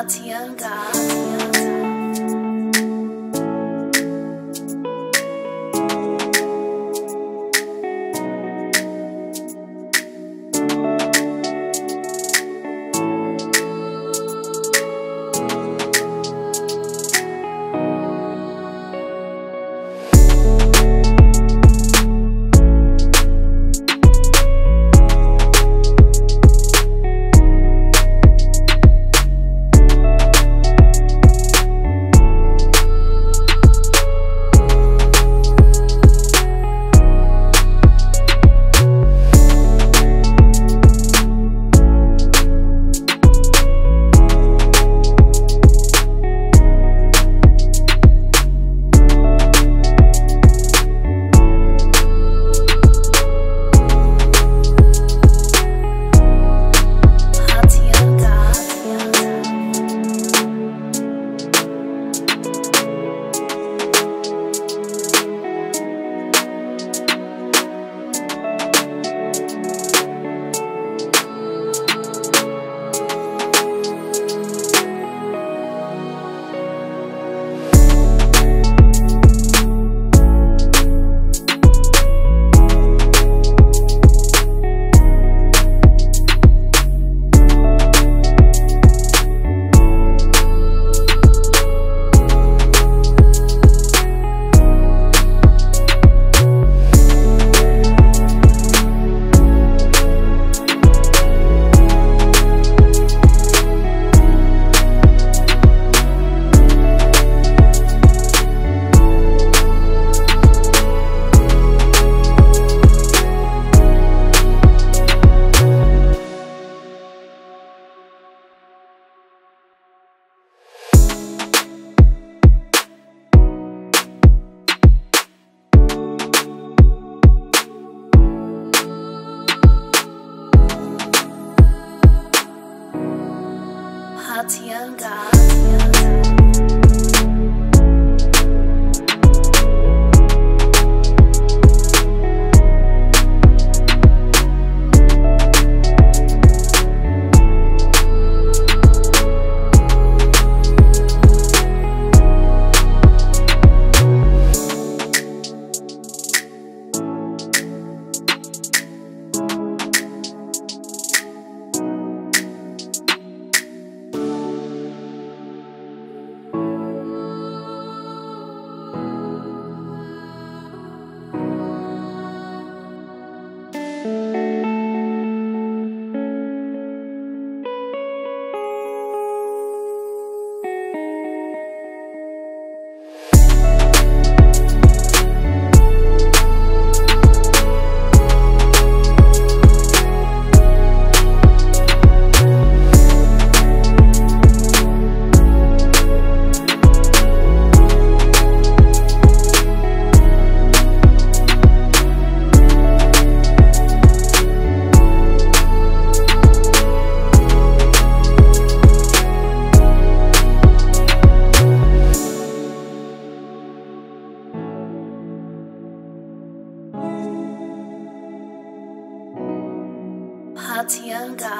Hatianga. Hatianga. Hatianga. Hatianga.